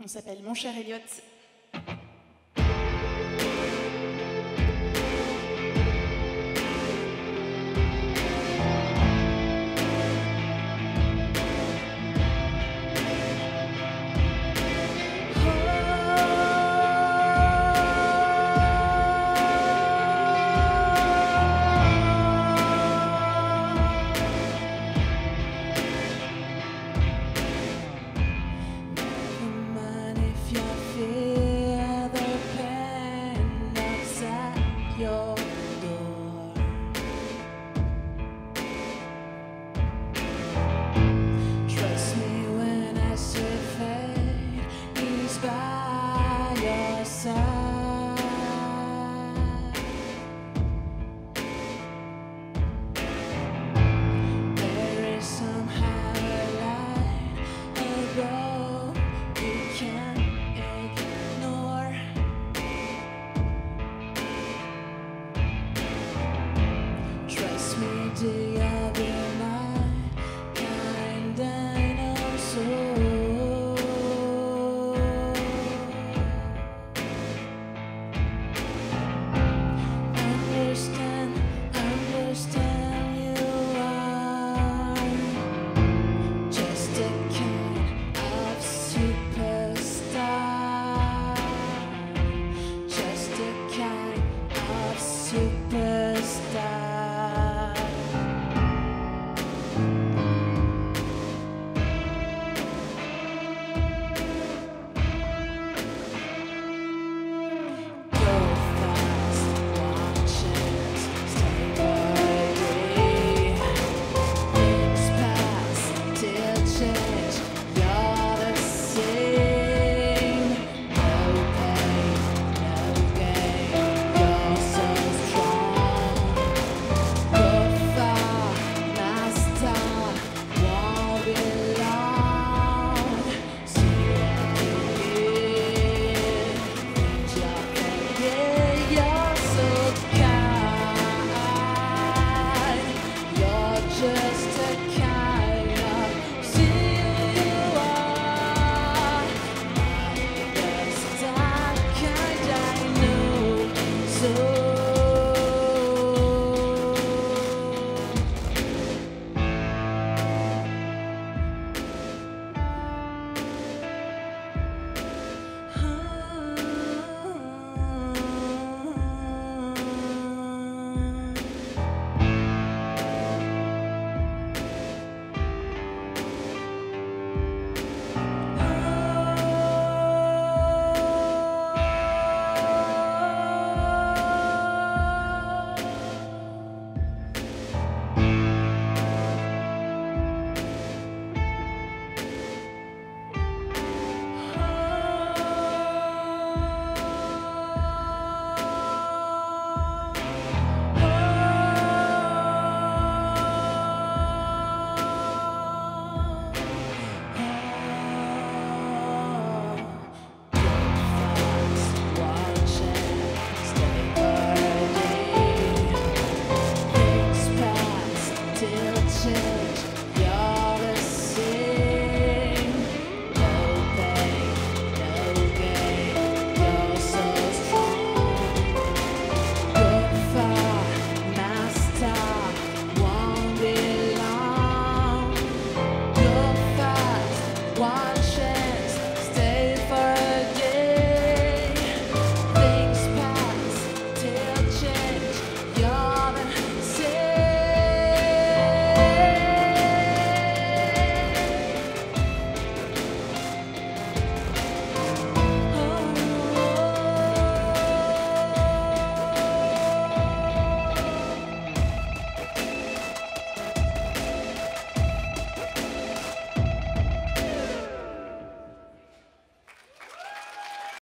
On s'appelle Mon cher Elliot. yo day I Mr. King.